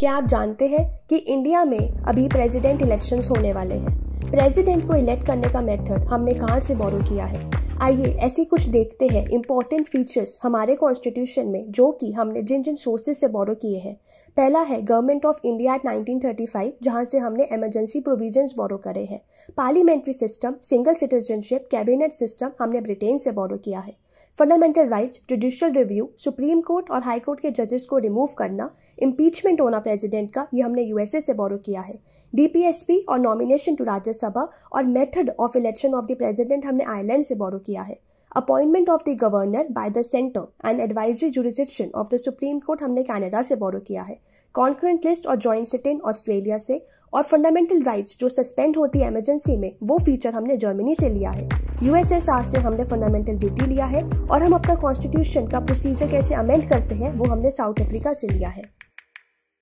क्या आप जानते हैं कि इंडिया में अभी प्रेसिडेंट इलेक्शंस होने वाले हैं? प्रेसिडेंट को इलेक्ट करने का मेथड हमने कहाँ से बोरो किया है? आइए ऐसी कुछ देखते हैं इंपॉर्टेंट फीचर्स हमारे कॉन्स्टिट्यूशन में जो कि हमने जिन जिन सोर्सेज से बोरो किए हैं। पहला है गवर्नमेंट ऑफ़ इंडिया एट 1935 जहाँ से हमने इमरजेंसी प्रोविजंस बोरो करे हैं। Parliamentary system single citizenship cabinet system हमने ब्रिटेन से बोरो किया है। Fundamental rights judicial review supreme court और हाई कोर्ट के जजेस को रिमूव करना इम्पीचमेंट होना प्रेसिडेंट का, ये हमने यूएसए से बोरो किया है। डीपीएसपी और नॉमिनेशन टू राज्यसभा और method of election of the president हमने आयरलैंड से बोरो किया है। Appointment of the governor by the centre and advisory jurisdiction of the supreme court हमने कनाडा से बोरो किया है। कॉन्क्रेंट लिस्ट और ज्वाइंट सिटिन ऑस्ट्रेलिया से और फंडामेंटल राइट्स जो सस्पेंड होती है इमरजेंसी में, वो फीचर हमने जर्मनी से लिया है। यूएसएसआर से हमने फंडामेंटल ड्यूटी लिया है और हम अपना कॉन्स्टिट्यूशन का प्रोसीजर कैसे अमेंड करते हैं, वो हमने साउथ अफ्रीका से लिया है।